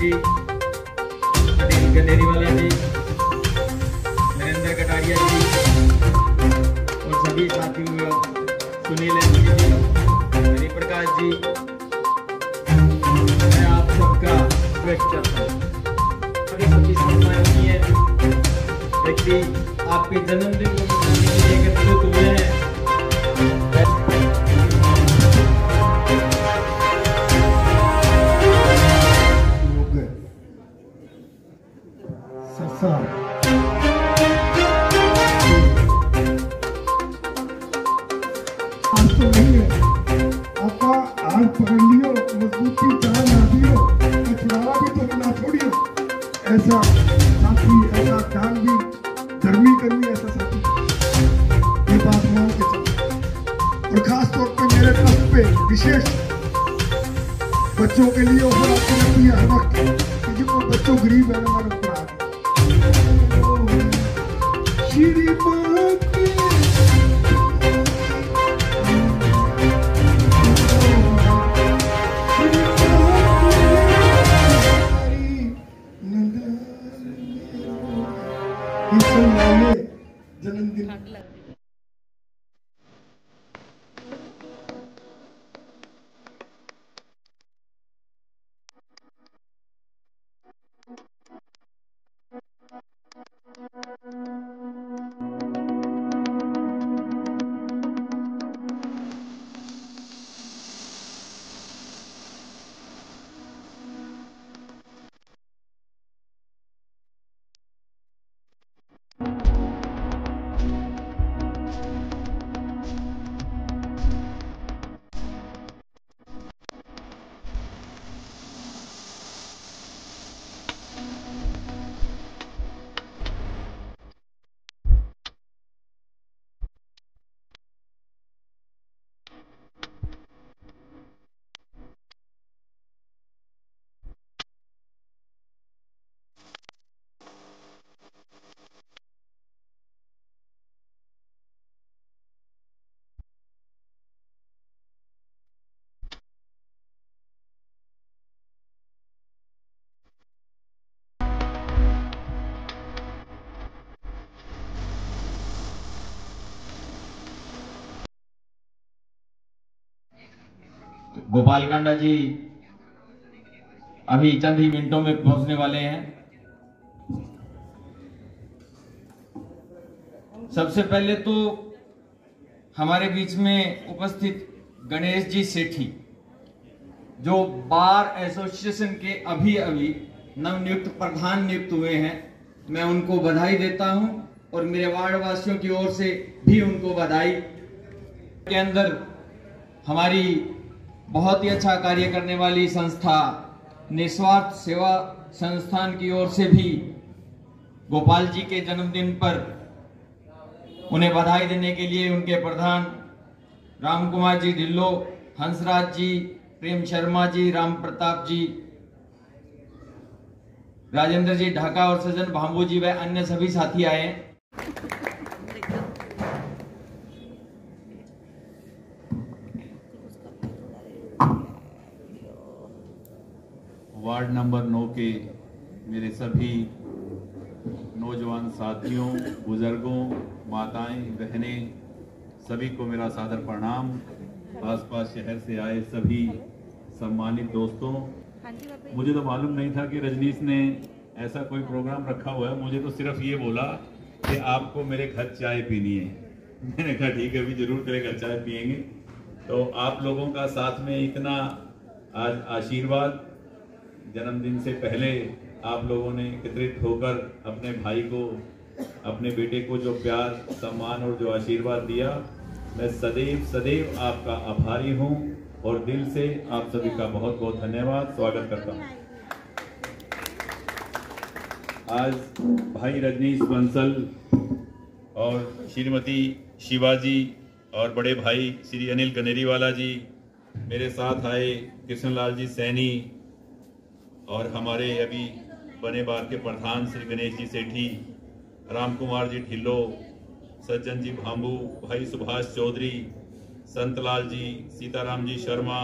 जी अनिल गंडेरीवाला जी नरेंद्र कटारिया जी स्वागत करता हूँ। व्यक्ति आपके जन्मदिन को एकत्रित हुए हैं। योग तो भी तो ना छोड़ियो ऐसा साथी ऐसा दानवीर धर्मी कर्मी ऐसा साथी ये बात मान के चलो और खास तौर पे मेरे ट्रस्ट पे विशेष बच्चों के लिए ऑफ़र आपको रहती हर वक्त कि जिनको बच्चों गरीब है हमारे ऊपर आ श्रीमती जन्मदिन गोपाल कांडा जी अभी चंद ही मिनटों में पहुँचने वाले हैं। सबसे पहले तो हमारे बीच में उपस्थित गणेश जी सेठी, जो बार एसोसिएशन के अभी अभी नवनियुक्त, प्रधान नियुक्त हुए हैं। मैं उनको बधाई देता हूँ और मेरे वार्ड वासियों की ओर से भी उनको बधाई। के अंदर हमारी बहुत ही अच्छा कार्य करने वाली संस्था, निस्वार्थ सेवा संस्थान की ओर से भी गोपाल जी के जन्मदिन पर उन्हें बधाई देने के लिए उनके प्रधान राम कुमार जी ढिल्लो, हंसराज जी, प्रेम शर्मा जी, राम प्रताप जी, राजेंद्र जी ढाका और सज्जन भांबू जी व अन्य सभी साथी आए हैं वार्ड नंबर नौ के मेरे सभी नौजवान साथियों बुज़ुर्गों माताएँ बहनें सभी को मेरा सादर प्रणाम। आसपास शहर से आए सभी सम्मानित दोस्तों मुझे तो मालूम नहीं था कि रजनीश ने ऐसा कोई प्रोग्राम रखा हुआ है। मुझे तो सिर्फ़ ये बोला कि आपको मेरे घर चाय पीनी है। मैंने कहा ठीक है अभी ज़रूर तेरे घर चाय पियेंगे। तो आप लोगों का साथ में इतना आज आशीर्वाद जन्मदिन से पहले आप लोगों ने एकत्रित होकर अपने भाई को, अपने बेटे को जो प्यार, सम्मान और जो आशीर्वाद दिया, मैं सदैव सदैव आपका आभारी हूँ और दिल से आप सभी का बहुत बहुत धन्यवाद। स्वागत करता हूँ। आज भाई रजनीश बंसल और श्रीमती शिवाजी और बड़े भाई श्री अनिल गनेरीवाला जी, मेरे साथ आए कृष्णलाल जी सैनी और हमारे अभी बने बार के प्रधान श्री गणेश जी सेठी, राम कुमार जी ढिल्लो, सज्जन जी भांबू, भाई सुभाष चौधरी संतलाल जी, सीताराम जी शर्मा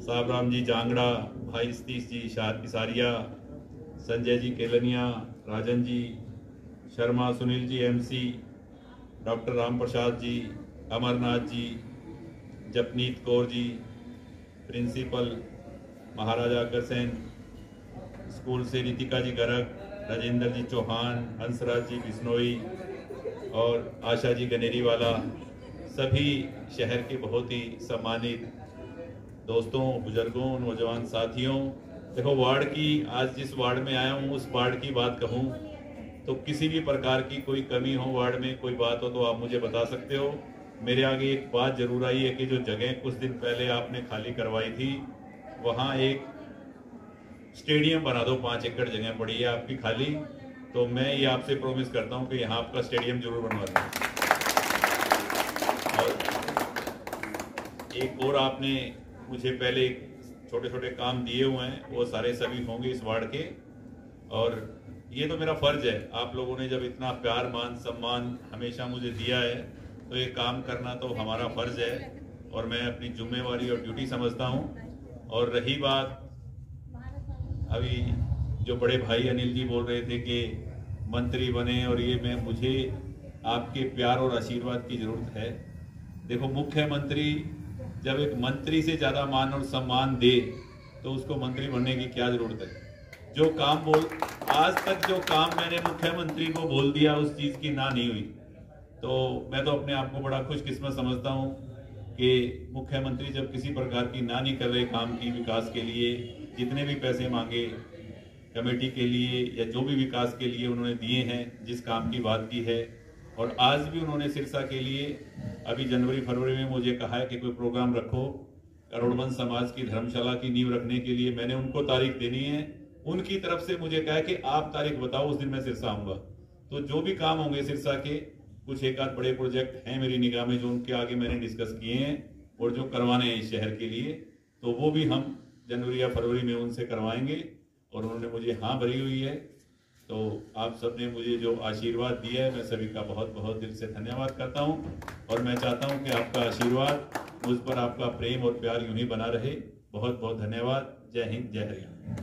साबराम जी जांगड़ा, भाई Satish ji Isaria Sanjay ji Kelania, Rajan ji, Sharma, Sunil ji MC doctor Ram Prasad ji, Amarnath ji, Japneet Kaur ji, principal Maharaja Agrasen school से रितिका जी गर्ग, राजेंद्र जी चौहान, हंसराज जी बिश्नोई और आशा जी गनेरी वाला सभी शहर के बहुत ही सम्मानित दोस्तों, बुज़ुर्गों, नौजवान साथियों, देखो वार्ड की, आज जिस वार्ड में आया हूँ, उस वार्ड की बात कहूँ तो किसी भी प्रकार की कोई कमी हो वार्ड में, कोई बात हो तो आप मुझे बता सकते हो। मेरे आगे एक बात ज़रूर आई है कि जो जगह कुछ दिन पहले आपने खाली करवाई थी, वहाँ एक स्टेडियम बना दो, पाँच एकड़ जगह पड़ी है आपकी खाली तो मैं ये आपसे प्रोमिस करता हूँ कि यहाँ आपका स्टेडियम ज़रूर बनवा दें और एक और आपने मुझे पहले छोटे छोटे काम दिए हुए हैं, वो सारे सभी होंगे इस वार्ड के। और ये तो मेरा फ़र्ज़ है, आप लोगों ने जब इतना प्यार, मान, सम्मान हमेशा मुझे दिया है तो ये काम करना तो हमारा फ़र्ज़ है। और मैं अपनी जिम्मेवारी और ड्यूटी समझता हूँ। और रही बात अभी जो बड़े भाई अनिल जी बोल रहे थे कि मंत्री बने और ये मैं, मुझे आपके प्यार और आशीर्वाद की ज़रूरत है। देखो, मुख्यमंत्री जब एक मंत्री से ज़्यादा मान और सम्मान दे तो उसको मंत्री बनने की क्या ज़रूरत है? जो काम बोल, आज तक जो काम मैंने मुख्यमंत्री को बोल दिया, उस चीज़ की ना नहीं हुई। तो मैं तो अपने आप को बड़ा खुशकिस्मत समझता हूँ कि मुख्यमंत्री जब किसी प्रकार की ना नहीं कर रहे काम की विकास के लिए जितने भी पैसे मांगे कमेटी के लिए या जो भी विकास के लिए उन्होंने दिए हैं, जिस काम की बात की है, और आज भी उन्होंने सिरसा के लिए, अभी जनवरी फरवरी में मुझे कहा है कि कोई प्रोग्राम रखो, करोड़बंद समाज की धर्मशाला की नींव रखने के लिए मैंने उनको तारीख देनी है। उनकी तरफ़ से मुझे कहा कि आप तारीख बताओ, उस दिन मैं सिरसा आऊँगा। तो जो भी काम होंगे सिरसा के, कुछ एक आध बड़े प्रोजेक्ट हैं मेरी निगाह में, जो उनके आगे मैंने डिस्कस किए हैं और जो करवाने हैं इस शहर के लिए तो वो भी हम जनवरी या फरवरी में उनसे करवाएँगे और उन्होंने मुझे हाँ भरी हुई है। तो आप सबने मुझे जो आशीर्वाद दिया है, मैं सभी का बहुत बहुत दिल से धन्यवाद करता हूँ। और मैं चाहता हूँ कि आपका आशीर्वाद मुझ पर आपका प्रेम और प्यार यूँ ही बना रहे। बहुत बहुत धन्यवाद। जय हिंद, जय हरियाणा।